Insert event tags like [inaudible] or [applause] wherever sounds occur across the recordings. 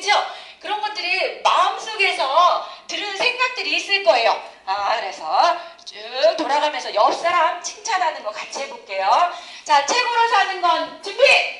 그죠? 그런 것들이 마음속에서 들은 생각들이 있을 거예요. 아, 그래서 쭉 돌아가면서 옆 사람 칭찬하는 거 같이 해볼게요. 자, 책으로 사는 건 준비!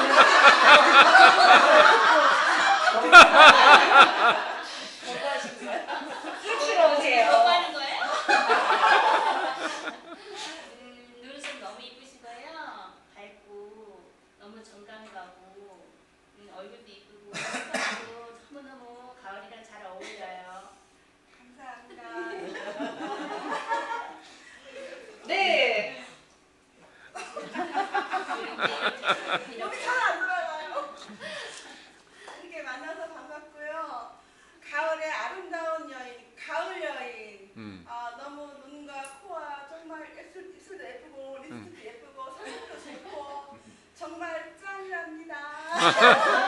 Ha ha ha!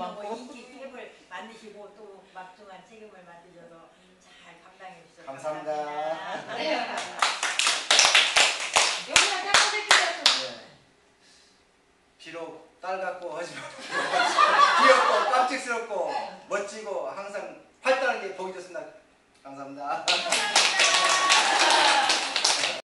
많고 뭐 인기 캡을 만드시고 또 막중한 책임을 만드셔서 잘 감당해 주셔서 감사합니다. 감사합니다. 네. 네 여기가 짝꿍새끼 네. 비록 딸 같고 하지만 [laughs] 귀엽고 깜찍스럽고 멋지고 항상 활달한 게 보기 좋습니다. 감사합니다.